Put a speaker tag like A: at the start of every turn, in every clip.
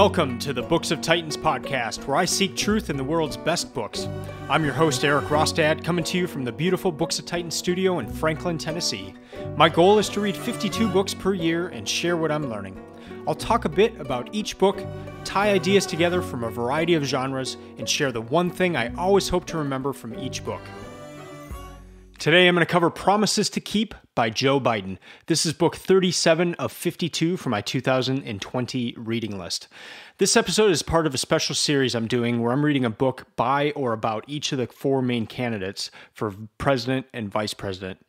A: Welcome to the Books of Titans podcast, where I seek truth in the world's best books. I'm your host, Erik Rostad, coming to you from the beautiful Books of Titans studio in Franklin, Tennessee. My goal is to read 52 books per year and share what I'm learning. I'll talk a bit about each book, tie ideas together from a variety of genres, and share the one thing I always hope to remember from each book. Today I'm going to cover Promises to Keep by Joe Biden. This is book 37 of 52 for my 2020 reading list. This episode is part of a special series I'm doing where I'm reading a book by or about each of the four main candidates for president and vice president.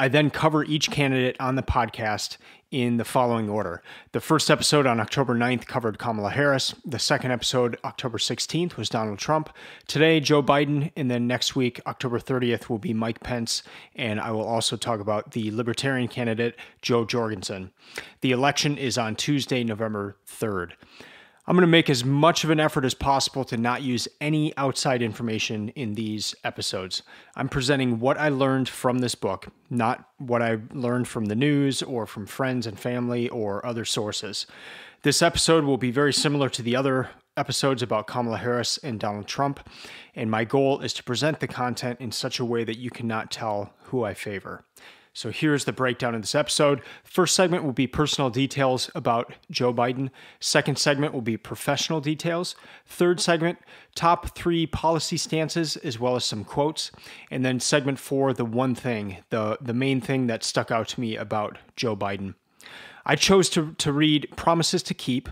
A: I then cover each candidate on the podcast in the following order. The first episode on October 9th covered Kamala Harris. The second episode, October 16th, was Donald Trump. Today, Joe Biden. And then next week, October 30th, will be Mike Pence. And I will also talk about the Libertarian candidate, Jo Jorgensen. The election is on Tuesday, November 3rd. I'm going to make as much of an effort as possible to not use any outside information in these episodes. I'm presenting what I learned from this book, not what I learned from the news or from friends and family or other sources. This episode will be very similar to the other episodes about Kamala Harris and Donald Trump, and my goal is to present the content in such a way that you cannot tell who I favor. So here's the breakdown of this episode. First segment will be personal details about Joe Biden. Second segment will be professional details. Third segment, top three policy stances, as well as some quotes. And then segment four, the one thing, the, the main thing that stuck out to me about Joe Biden. I chose to, to read Promises to Keep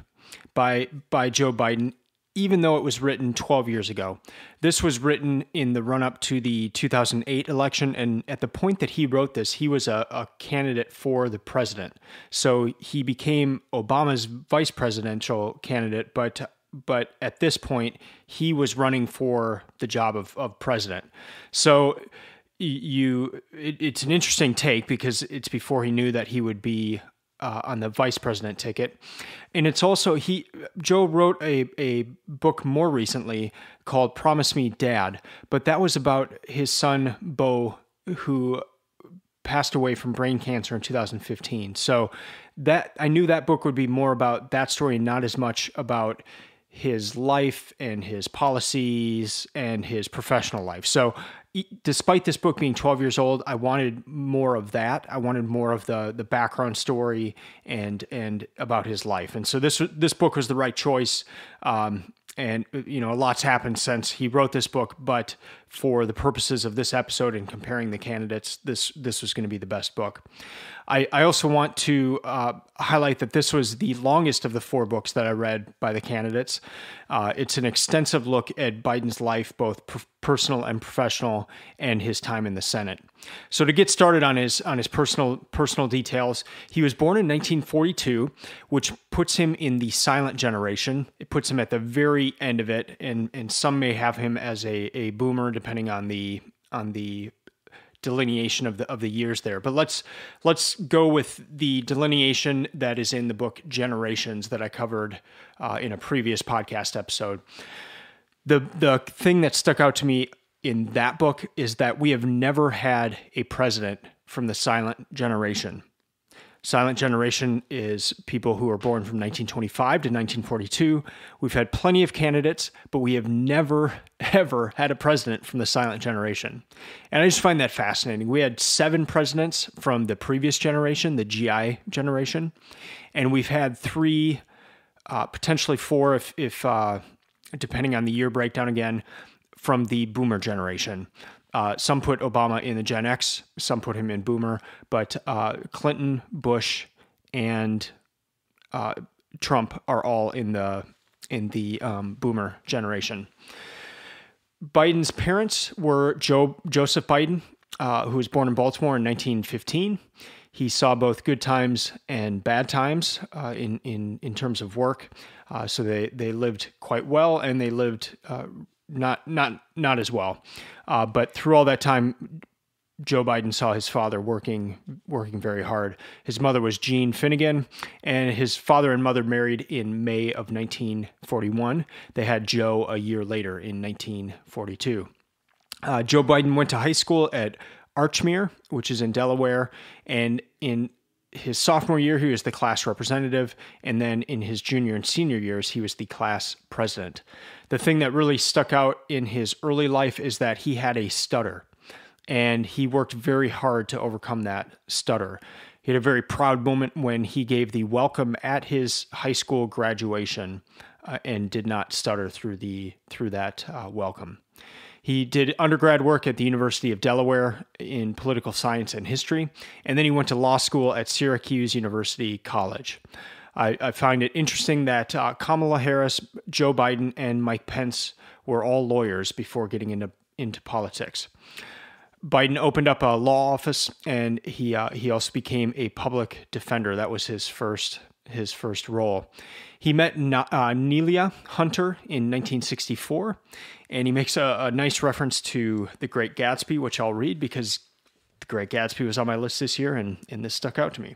A: by, by Joe Biden even though it was written 12 years ago. This was written in the run up to the 2008 election. And at the point that he wrote this, he was a, a, candidate for the president. So he became Obama's vice presidential candidate, but but at this point, he was running for the job of, of president. So you it, it's an interesting take because it's before he knew that he would be uh, on the vice president ticket. And it's also he Joe wrote a a book more recently called Promise Me Dad, but that was about his son Beau who passed away from brain cancer in 2015. So that I knew that book would be more about that story and not as much about his life and his policies and his professional life. So despite this book being 12 years old, I wanted more of that. I wanted more of the the background story and and about his life. And so this this book was the right choice. Um, and you know a lot's happened since he wrote this book but for the purposes of this episode and comparing the candidates this this was going to be the best book. I, I also want to uh, highlight that this was the longest of the four books that i read by the candidates. Uh, it's an extensive look at biden's life both personal and professional and his time in the senate. So to get started on his on his personal personal details he was born in 1942 which puts him in the silent generation. It puts him at the very end of it, and and some may have him as a a boomer, depending on the on the delineation of the of the years there. But let's let's go with the delineation that is in the book Generations that I covered uh, in a previous podcast episode. The the thing that stuck out to me in that book is that we have never had a president from the silent generation. Silent generation is people who are born from 1925 to 1942. We've had plenty of candidates, but we have never, ever had a president from the silent generation. And I just find that fascinating. We had seven presidents from the previous generation, the GI generation, and we've had three, uh, potentially four, if, if uh, depending on the year breakdown again, from the boomer generation. Uh, some put Obama in the Gen X, some put him in Boomer, but uh, Clinton, Bush, and uh, Trump are all in the in the um, Boomer generation. Biden's parents were Joe Joseph Biden, uh, who was born in Baltimore in 1915. He saw both good times and bad times uh, in in in terms of work. Uh, so they they lived quite well, and they lived not not not as well. Uh, but through all that time, Joe Biden saw his father working working very hard. His mother was Jean Finnegan, and his father and mother married in May of 1941. They had Joe a year later in 1942. Uh, Joe Biden went to high school at Archmere, which is in Delaware, and in his sophomore year, he was the class representative, and then in his junior and senior years, he was the class president. The thing that really stuck out in his early life is that he had a stutter, and he worked very hard to overcome that stutter. He had a very proud moment when he gave the welcome at his high school graduation uh, and did not stutter through the through that uh, welcome. He did undergrad work at the University of Delaware in political science and history, and then he went to law school at Syracuse University College. I, I find it interesting that uh, Kamala Harris, Joe Biden, and Mike Pence were all lawyers before getting into into politics. Biden opened up a law office, and he uh, he also became a public defender. That was his first his first role. He met uh, Neilia Hunter in 1964, and he makes a, a, nice reference to The Great Gatsby, which I'll read because The Great Gatsby was on my list this year, and, and this stuck out to me.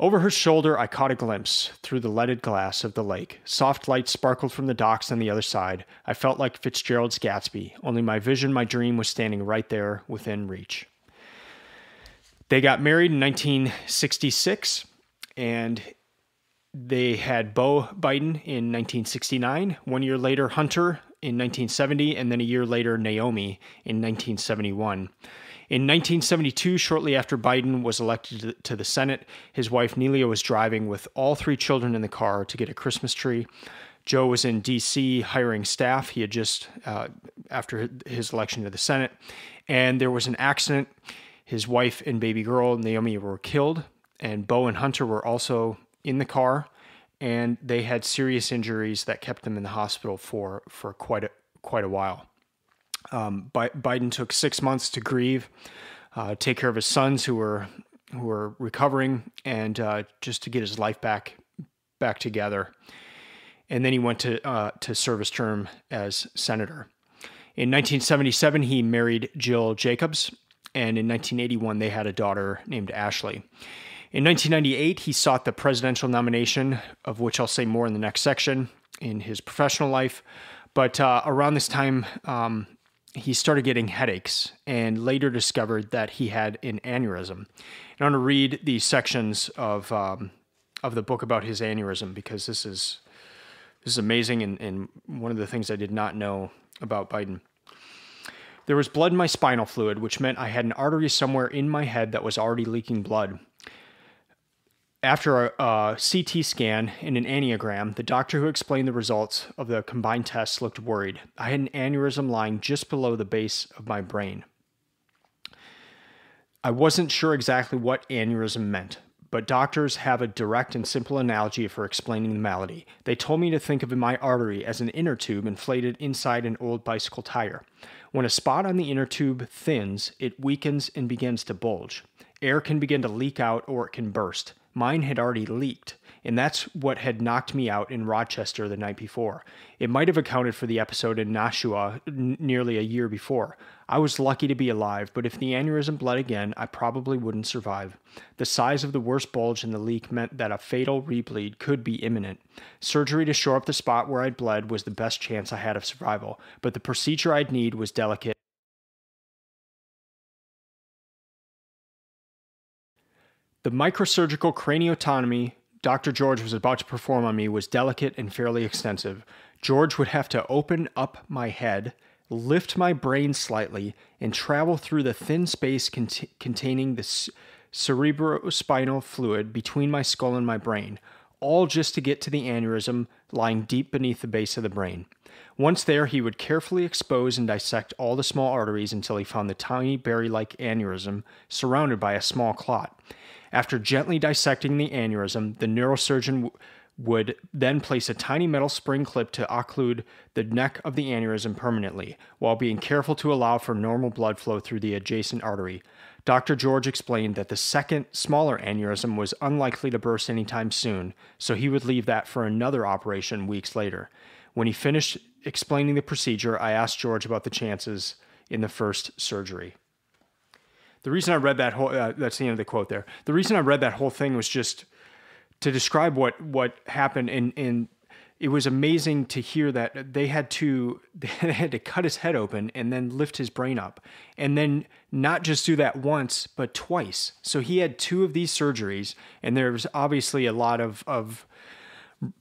A: Over her shoulder, I caught a glimpse through the leaded glass of the lake. Soft light sparkled from the docks on the other side. I felt like Fitzgerald's Gatsby, only my vision, my dream was standing right there within reach. They got married in 1966, and they had Beau Biden in 1969, one year later, Hunter in 1970, and then a year later, Naomi in 1971. In 1972, shortly after Biden was elected to the Senate, his wife Neilia was driving with all three children in the car to get a Christmas tree. Joe was in D.C. hiring staff. He had just, uh, after his election to the Senate, and there was an accident. His wife and baby girl, Naomi, were killed, and Beau and Hunter were also in the car, and they had serious injuries that kept them in the hospital for for quite a quite a while. Um, Biden took six months to grieve, uh, take care of his sons who were who were recovering, and uh, just to get his life back back together. And then he went to uh, to serve his term as senator. In 1977, he married Jill Jacobs, and in 1981, they had a daughter named Ashley. In 1998, he sought the presidential nomination, of which I'll say more in the next section in his professional life. But uh, around this time, um, he started getting headaches and later discovered that he had an aneurysm. And I want to read these sections of um, of the book about his aneurysm because this is this is amazing and, and one of the things I did not know about Biden. There was blood in my spinal fluid, which meant I had an artery somewhere in my head that was already leaking blood. After a, a, CT scan and an angiogram, the doctor who explained the results of the combined tests looked worried. I had an aneurysm lying just below the base of my brain. I wasn't sure exactly what aneurysm meant, but doctors have a direct and simple analogy for explaining the malady. They told me to think of my artery as an inner tube inflated inside an old bicycle tire. When a spot on the inner tube thins, it weakens and begins to bulge. Air can begin to leak out or it can burst. Mine had already leaked, and that's what had knocked me out in Rochester the night before. It might have accounted for the episode in Nashua n- nearly a year before. I was lucky to be alive, but if the aneurysm bled again, I probably wouldn't survive. The size of the worst bulge in the leak meant that a fatal rebleed could be imminent. Surgery to shore up the spot where I'd bled was the best chance I had of survival, but the procedure I'd need was delicate The microsurgical craniotomy Dr. George was about to perform on me was delicate and fairly extensive. George would have to open up my head, lift my brain slightly, and travel through the thin space cont- containing the c- cerebrospinal fluid between my skull and my brain, all just to get to the aneurysm lying deep beneath the base of the brain. Once there, he would carefully expose and dissect all the small arteries until he found the tiny berry like aneurysm surrounded by a small clot. After gently dissecting the aneurysm, the neurosurgeon would then place a tiny metal spring clip to occlude the neck of the aneurysm permanently, while being careful to allow for normal blood flow through the adjacent artery. Dr. George explained that the second, smaller aneurysm was unlikely to burst anytime soon, so he would leave that for another operation weeks later. When he finished explaining the procedure, I asked George about the chances in the first surgery. The reason I read that whole uh, that's the end of the quote there. The reason I read that whole thing was just to describe what what happened and and it was amazing to hear that they had to they had to cut his head open and then lift his brain up and then not just do that once but twice so he had two of these surgeries and there was obviously a lot of of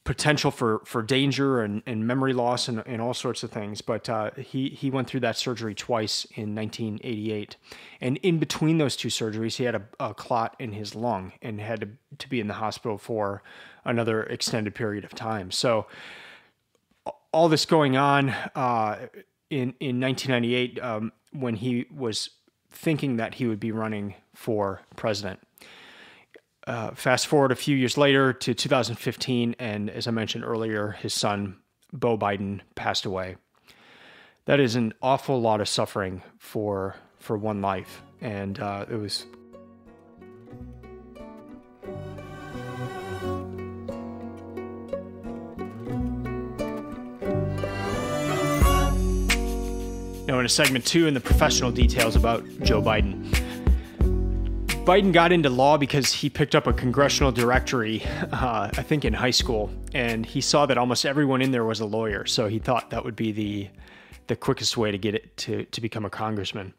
A: potential for for danger and, and memory loss and, and all sorts of things but uh, he he went through that surgery twice in 1988 and in between those two surgeries he had a, a clot in his lung and had to, to be in the hospital for another extended period of time. So all this going on uh, in in 1998 um, when he was thinking that he would be running for president uh, fast forward a few years later to 2015, and as I mentioned earlier, his son, Beau Biden, passed away. That is an awful lot of suffering for for one life, and uh, it was. Now, in a segment two, in the professional details about Joe Biden. Biden got into law because he picked up a congressional directory, uh, I think in high school, and he saw that almost everyone in there was a lawyer. So he thought that would be the the quickest way to get it to to become a congressman.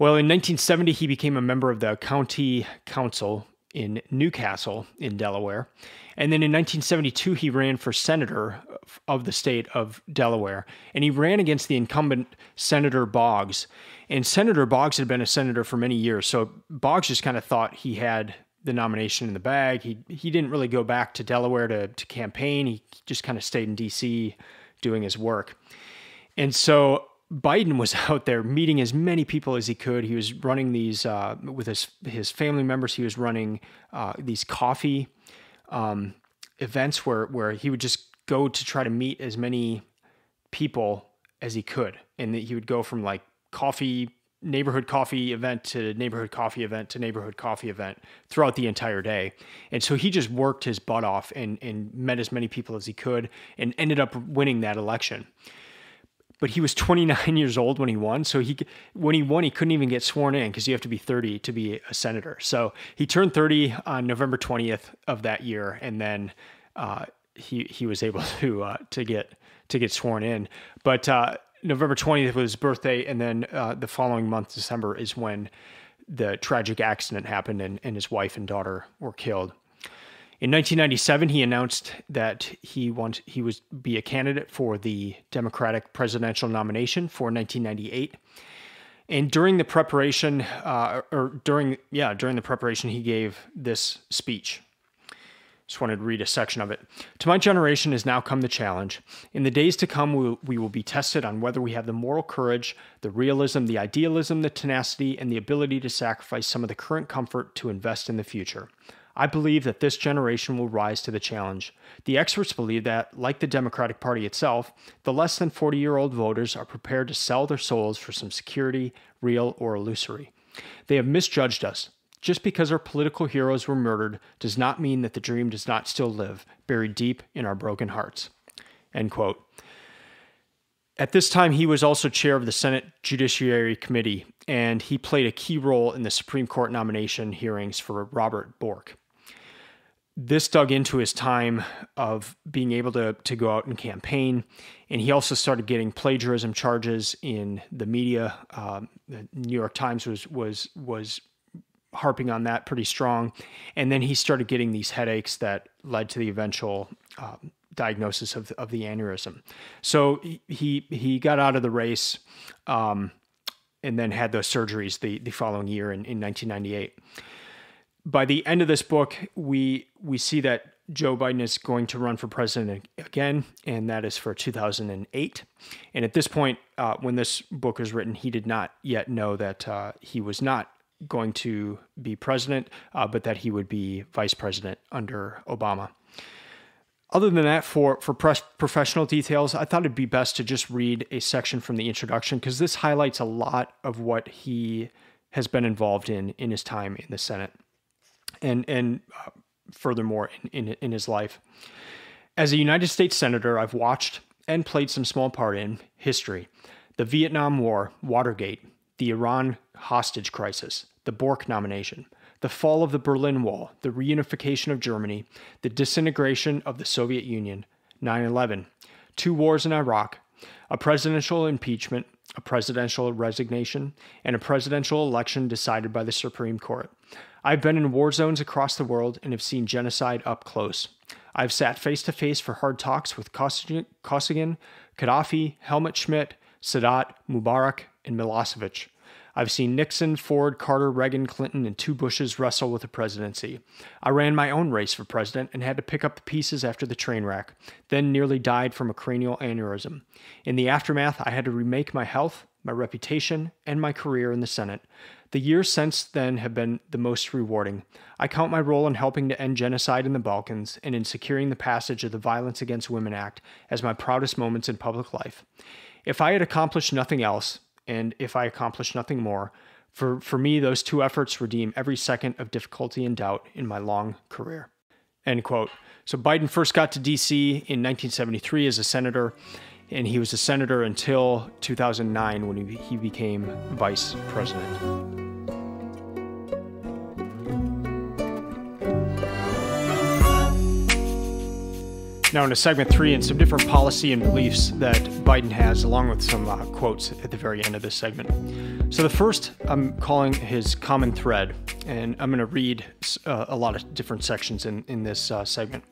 A: Well, in 1970, he became a member of the county council in New Castle in Delaware. And then in 1972, he ran for senator of the state of Delaware. And he ran against the incumbent Senator Boggs. And Senator Boggs had been a senator for many years. So Boggs just kind of thought he had the nomination in the bag. He, he didn't really go back to Delaware to, to campaign, he just kind of stayed in D.C. doing his work. And so Biden was out there meeting as many people as he could. He was running these uh, with his his family members. He was running uh, these coffee um, events where where he would just go to try to meet as many people as he could, and that he would go from like coffee neighborhood coffee event to neighborhood coffee event to neighborhood coffee event throughout the entire day. And so he just worked his butt off and and met as many people as he could, and ended up winning that election but he was 29 years old when he won. So he when he won, he couldn't even get sworn in because you have to be 30 to be a senator. So he turned 30 on November 20th of that year, and then uh, he he was able to uh, to get to get sworn in. But uh, November 20th was his birthday, and then uh, the following month, December, is when the tragic accident happened, and, and his wife and daughter were killed. In 1997, he announced that he want he was be a candidate for the Democratic presidential nomination for 1998. And during the preparation, uh, or during yeah, during the preparation, he gave this speech. Just wanted to read a section of it. To my generation has now come the challenge. In the days to come, we we will be tested on whether we have the moral courage, the realism, the idealism, the tenacity, and the ability to sacrifice some of the current comfort to invest in the future. I believe that this generation will rise to the challenge. The experts believe that, like the Democratic Party itself, the less than 40 year old voters are prepared to sell their souls for some security, real or illusory. They have misjudged us. Just because our political heroes were murdered does not mean that the dream does not still live, buried deep in our broken hearts. End quote. At this time, he was also chair of the Senate Judiciary Committee, and he played a key role in the Supreme Court nomination hearings for Robert Bork this dug into his time of being able to to go out and campaign, and he also started getting plagiarism charges in the media. Um, the New York Times was was was harping on that pretty strong, and then he started getting these headaches that led to the eventual. Um, diagnosis of of the aneurysm. So he he got out of the race, um, and then had those surgeries the the following year in, in 1998 by the end of this book, we we see that Joe Biden is going to run for president again, and that is for 2008. And at this point, uh, when this book was written, he did not yet know that uh, he was not going to be president, uh, but that he would be vice president under Obama. Other than that, for for press, professional details, I thought it'd be best to just read a section from the introduction because this highlights a lot of what he has been involved in in his time in the Senate and and uh, furthermore in, in in his life. As a United States senator, I've watched and played some small part in history, the Vietnam War, Watergate, the Iran hostage crisis, the Bork nomination, the fall of the Berlin Wall, the reunification of Germany, the disintegration of the Soviet Union, 9 11, two wars in Iraq, a presidential impeachment, a presidential resignation, and a presidential election decided by the Supreme Court. I've been in war zones across the world and have seen genocide up close. I've sat face to face for hard talks with Kosygin, Gaddafi, Helmut Schmidt, Sadat, Mubarak, and Milosevic. I've seen Nixon, Ford, Carter, Reagan, Clinton, and two Bushes wrestle with the presidency. I ran my own race for president and had to pick up the pieces after the train wreck, then nearly died from a cranial aneurysm. In the aftermath, I had to remake my health, my reputation, and my career in the Senate. The years since then have been the most rewarding. I count my role in helping to end genocide in the Balkans and in securing the passage of the Violence Against Women Act as my proudest moments in public life. If I had accomplished nothing else, and if I accomplished nothing more, for, for me, those two efforts redeem every second of difficulty and doubt in my long career. End quote. So Biden first got to D.C. in 1973 as a senator, and he was a senator until 2009 when he, became vice president. Now, into segment three, and some different policy and beliefs that Biden has, along with some uh, quotes at the very end of this segment. So, the first I'm calling his common thread, and I'm going to read uh, a lot of different sections in, in this uh, segment.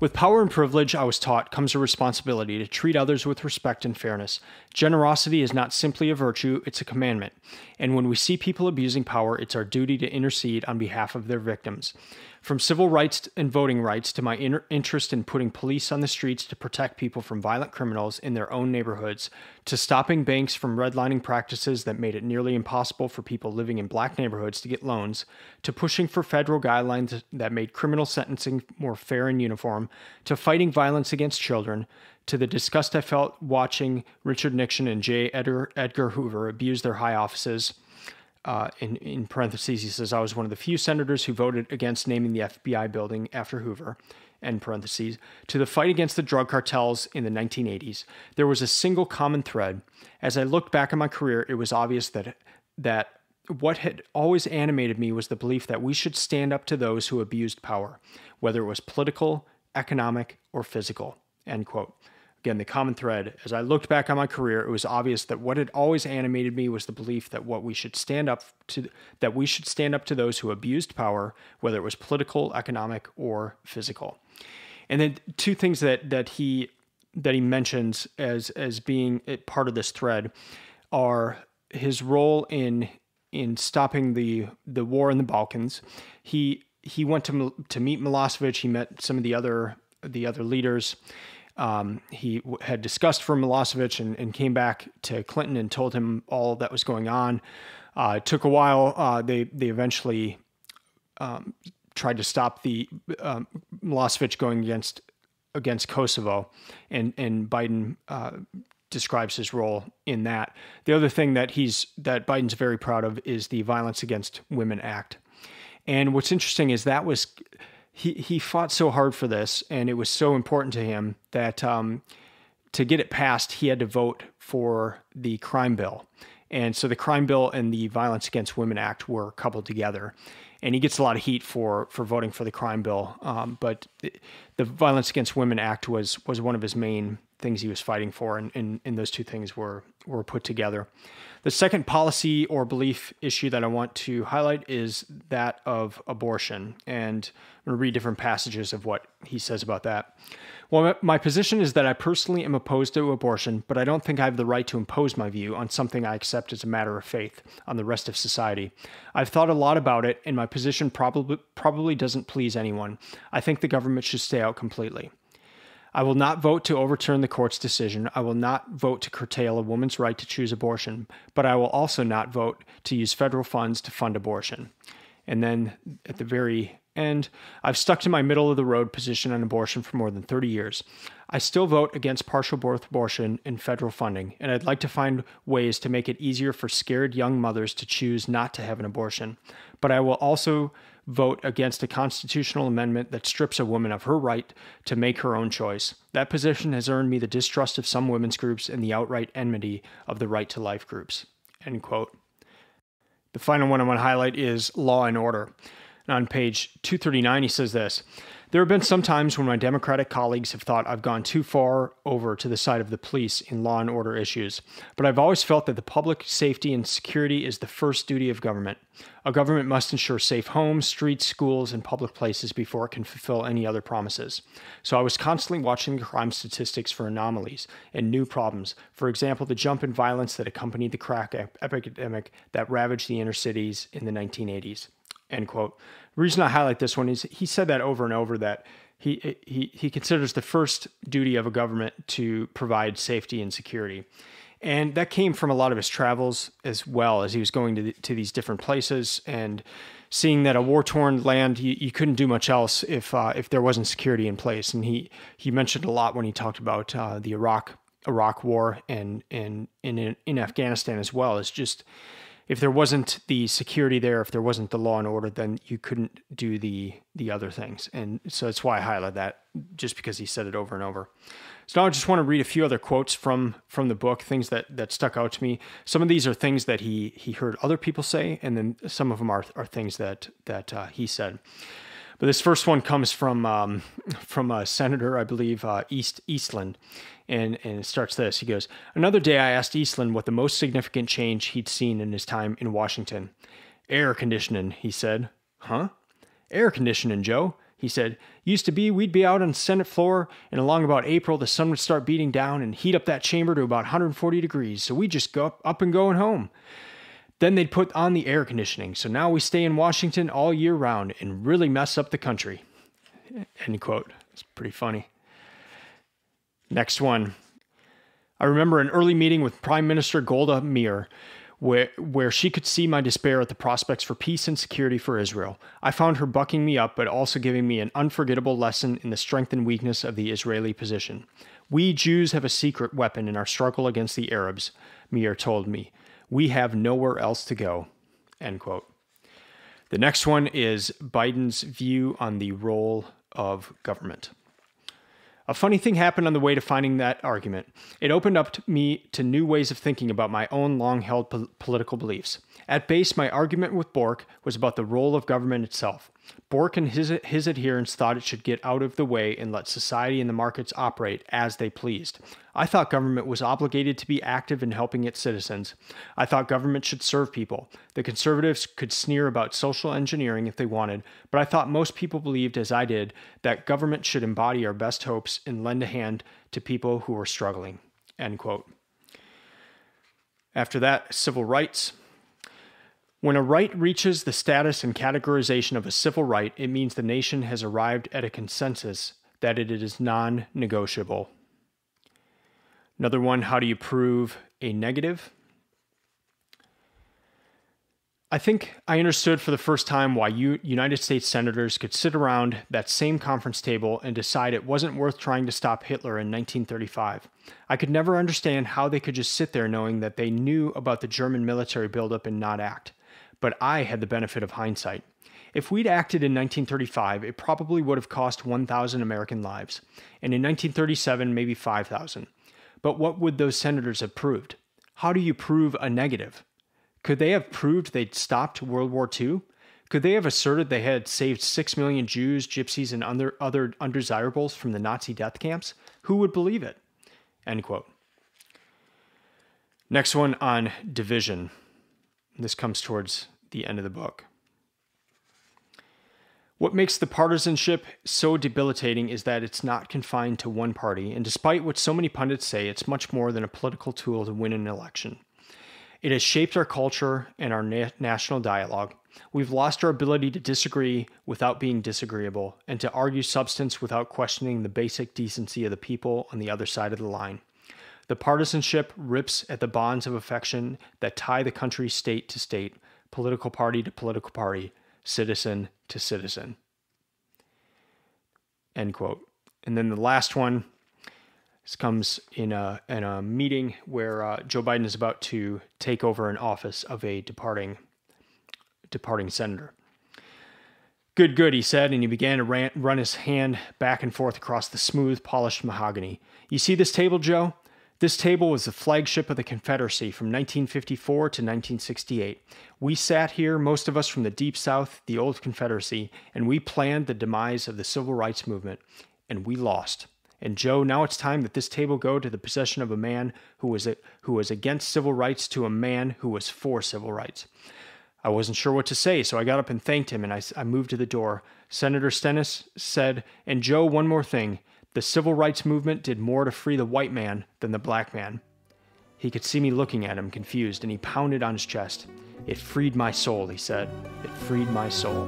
A: With power and privilege, I was taught, comes a responsibility to treat others with respect and fairness. Generosity is not simply a virtue, it's a commandment. And when we see people abusing power, it's our duty to intercede on behalf of their victims. From civil rights and voting rights to my inter- interest in putting police on the streets to protect people from violent criminals in their own neighborhoods, to stopping banks from redlining practices that made it nearly impossible for people living in black neighborhoods to get loans, to pushing for federal guidelines that made criminal sentencing more fair and uniform, to fighting violence against children, to the disgust I felt watching Richard Nixon and J. Edgar, Edgar Hoover abuse their high offices uh, in, in parentheses, he says, I was one of the few senators who voted against naming the FBI building after Hoover, end parentheses, to the fight against the drug cartels in the 1980s. There was a single common thread. As I looked back on my career, it was obvious that, that what had always animated me was the belief that we should stand up to those who abused power, whether it was political, economic, or physical, end quote. Again, the common thread, as I looked back on my career, it was obvious that what had always animated me was the belief that what we should stand up to that we should stand up to those who abused power, whether it was political, economic, or physical. And then two things that that he that he mentions as as being part of this thread are his role in in stopping the the war in the Balkans. He he went to to meet Milosevic. He met some of the other the other leaders um, he had discussed for Milosevic and, and, came back to Clinton and told him all that was going on. Uh, it took a while. Uh, they they eventually um, tried to stop the um, Milosevic going against against Kosovo, and and Biden uh, describes his role in that. The other thing that he's that Biden's very proud of is the Violence Against Women Act. And what's interesting is that was he he fought so hard for this, and it was so important to him that um, to get it passed, he had to vote for the crime bill. And so the crime bill and the Violence Against Women Act were coupled together. And he gets a lot of heat for for voting for the crime bill, um, but the, the Violence Against Women Act was was one of his main things he was fighting for, and, and, and those two things were were put together. The second policy or belief issue that I want to highlight is that of abortion. And I'm going to read different passages of what he says about that. Well, my position is that I personally am opposed to abortion, but I don't think I have the right to impose my view on something I accept as a matter of faith on the rest of society. I've thought a lot about it, and my position probably probably doesn't please anyone. I think the government should stay out completely. I will not vote to overturn the court's decision. I will not vote to curtail a woman's right to choose abortion, but I will also not vote to use federal funds to fund abortion. And then at the very end, I've stuck to my middle of the road position on abortion for more than 30 years. I still vote against partial birth abortion and federal funding, and I'd like to find ways to make it easier for scared young mothers to choose not to have an abortion. But I will also vote against a constitutional amendment that strips a woman of her right to make her own choice. That position has earned me the distrust of some women's groups and the outright enmity of the right to life groups. End quote. The final one I want to highlight is law and order. On page 239, he says this There have been some times when my Democratic colleagues have thought I've gone too far over to the side of the police in law and order issues, but I've always felt that the public safety and security is the first duty of government. A government must ensure safe homes, streets, schools, and public places before it can fulfill any other promises. So I was constantly watching crime statistics for anomalies and new problems. For example, the jump in violence that accompanied the crack epidemic that ravaged the inner cities in the 1980s. End quote. The reason I highlight this one is he said that over and over that he he he considers the first duty of a government to provide safety and security. And that came from a lot of his travels as well as he was going to, the, to these different places and seeing that a war torn land, you, you, couldn't do much else if, uh, if there wasn't security in place. And he, he mentioned a lot when he talked about uh, the Iraq, Iraq war and, and, in, in Afghanistan as well as just if there wasn't the security there, if there wasn't the law and order, then you couldn't do the the other things. And so that's why I highlight that, just because he said it over and over. So now I just want to read a few other quotes from from the book, things that that stuck out to me. Some of these are things that he he heard other people say, and then some of them are are things that that uh, he said. But this first one comes from um, from a senator, I believe, uh, East Eastland, and and it starts this. He goes, "Another day, I asked Eastland what the most significant change he'd seen in his time in Washington. Air conditioning," he said. "Huh? Air conditioning, Joe." He said, Used to be we'd be out on the Senate floor, and along about April, the sun would start beating down and heat up that chamber to about 140 degrees, so we'd just go up, up and going home. Then they'd put on the air conditioning. So now we stay in Washington all year round and really mess up the country. End quote. It's pretty funny. Next one. I remember an early meeting with Prime Minister Golda Meir where, where she could see my despair at the prospects for peace and security for Israel. I found her bucking me up, but also giving me an unforgettable lesson in the strength and weakness of the Israeli position. We Jews have a secret weapon in our struggle against the Arabs, Meir told me. We have nowhere else to go. End quote. The next one is Biden's view on the role of government. A funny thing happened on the way to finding that argument. It opened up to me to new ways of thinking about my own long held po- political beliefs. At base, my argument with Bork was about the role of government itself. Bork and his, his adherents thought it should get out of the way and let society and the markets operate as they pleased. I thought government was obligated to be active in helping its citizens. I thought government should serve people. The conservatives could sneer about social engineering if they wanted, but I thought most people believed, as I did, that government should embody our best hopes and lend a hand to people who were struggling. End quote. After that, civil rights. When a right reaches the status and categorization of a civil right, it means the nation has arrived at a consensus that it is non negotiable. Another one how do you prove a negative? I think I understood for the first time why United States senators could sit around that same conference table and decide it wasn't worth trying to stop Hitler in 1935. I could never understand how they could just sit there knowing that they knew about the German military buildup and not act but I had the benefit of hindsight. If we'd acted in 1935, it probably would have cost 1,000 American lives, and in 1937, maybe 5,000. But what would those senators have proved? How do you prove a negative? Could they have proved they'd stopped World War II? Could they have asserted they had saved 6 million Jews, gypsies, and other, other undesirables from the Nazi death camps? Who would believe it? End quote. Next one on division. This comes towards the end of the book. What makes the partisanship so debilitating is that it's not confined to one party, and despite what so many pundits say, it's much more than a political tool to win an election. It has shaped our culture and our na- national dialogue. We've lost our ability to disagree without being disagreeable, and to argue substance without questioning the basic decency of the people on the other side of the line. The partisanship rips at the bonds of affection that tie the country state to state, political party to political party, citizen to citizen. End quote. And then the last one this comes in a, in a meeting where uh, Joe Biden is about to take over an office of a departing departing senator. Good, good, he said, and he began to ran, run his hand back and forth across the smooth, polished mahogany. You see this table, Joe? This table was the flagship of the Confederacy from 1954 to 1968. We sat here, most of us from the Deep South, the old Confederacy, and we planned the demise of the Civil Rights Movement, and we lost. And Joe, now it's time that this table go to the possession of a man who was a, who was against civil rights to a man who was for civil rights. I wasn't sure what to say, so I got up and thanked him, and I, I moved to the door. Senator Stennis said, "And Joe, one more thing the civil rights movement did more to free the white man than the black man. He could see me looking at him, confused, and he pounded on his chest. It freed my soul, he said. It freed my soul.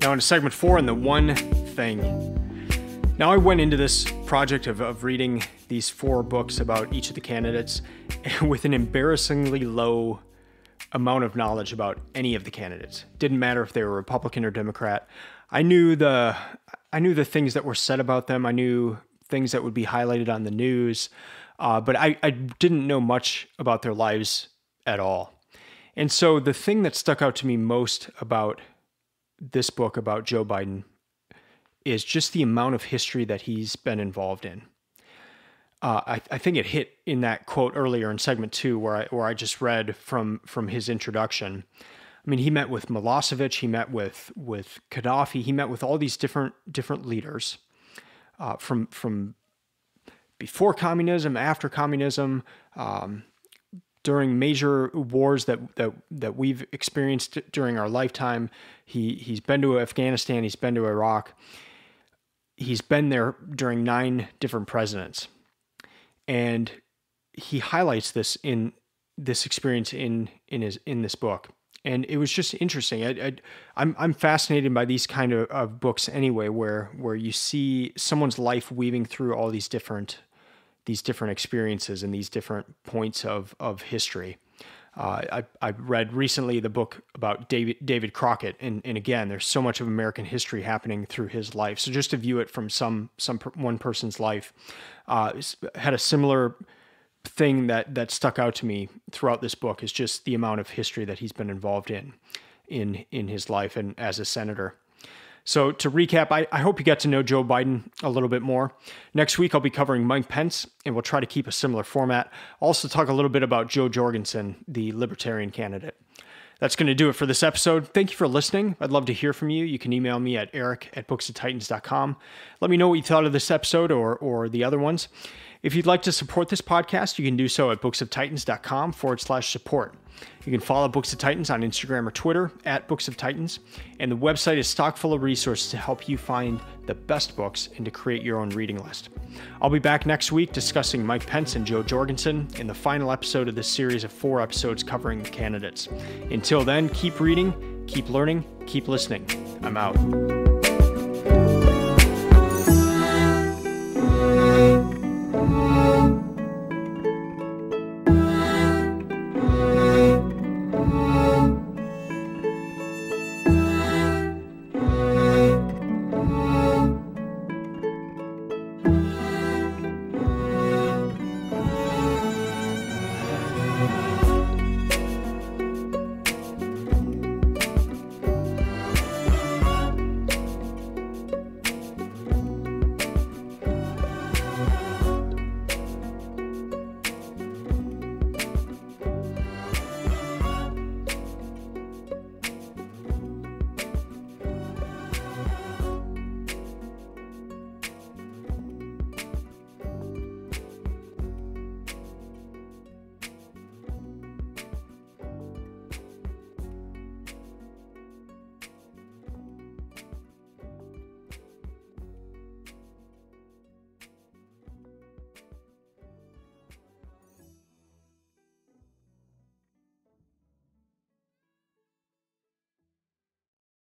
A: Now, into segment four, and the one thing. Now, I went into this project of, of reading these four books about each of the candidates with an embarrassingly low amount of knowledge about any of the candidates. Didn't matter if they were Republican or Democrat. I knew the I knew the things that were said about them. I knew things that would be highlighted on the news, uh, but I, I didn't know much about their lives at all. And so the thing that stuck out to me most about this book about Joe Biden is just the amount of history that he's been involved in uh, I, I, think it hit in that quote earlier in segment two where I where I just read from from his introduction. I mean, he met with Milosevic, he met with with Gaddafi, he met with all these different different leaders uh, from from before communism, after communism, um, during major wars that that that we've experienced during our lifetime. He he's been to Afghanistan, he's been to Iraq, he's been there during nine different presidents and he highlights this in this experience in in his in this book. And it was just interesting. I, I I'm I'm fascinated by these kind of, of books anyway where where you see someone's life weaving through all these different these different experiences and these different points of of history uh, I, I read recently the book about David David Crockett, and, and again, there's so much of American history happening through his life. So just to view it from some some one person's life, uh, had a similar thing that that stuck out to me throughout this book is just the amount of history that he's been involved in in in his life and as a senator. So, to recap, I, I, hope you got to know Joe Biden a little bit more. Next week, I'll be covering Mike Pence, and we'll try to keep a similar format. also, talk a little bit about Jo Jorgensen, the Libertarian candidate. That's going to do it for this episode. Thank you for listening. I'd love to hear from you. You can email me at eric at booksoftitans.com. Let me know what you thought of this episode or, or the other ones. If you'd like to support this podcast, you can do so at booksoftitans.com forward slash support. You can follow Books of Titans on Instagram or Twitter at Books of Titans, and the website is stocked full of resources to help you find the best books and to create your own reading list. I'll be back next week discussing Mike Pence and Jo Jorgensen in the final episode of this series of four episodes covering the candidates. Until then, keep reading, keep learning, keep listening. I'm out.